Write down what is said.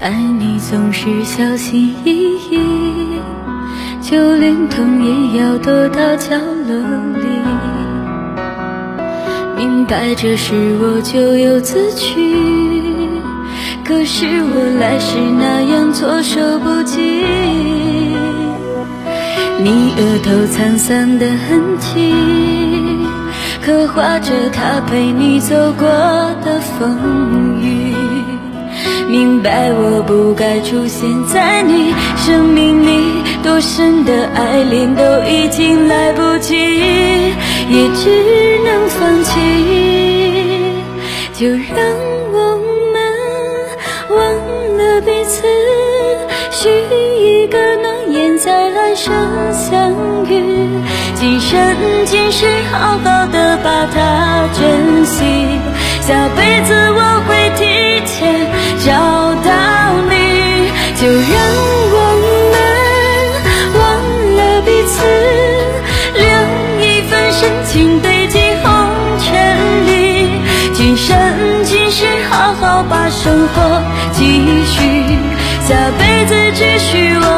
爱你总是小心翼翼，就连痛也要躲到角落里。明白这是我咎由自取，可是我来时那样措手不及。你额头沧桑的痕迹，刻画着他陪你走过的风雨。明白我不该出现在你生命里，多深的爱恋都已经来不及，也只能放弃。就让我们忘了彼此，许一个诺言，在来生相遇。今生今世，好好的把它珍惜，下辈子就让我们忘了彼此，留一份深情堆积红尘里。今生今世，好好把生活继续，下辈子继续我。